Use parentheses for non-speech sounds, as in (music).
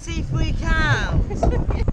Let's see if we can't. (laughs)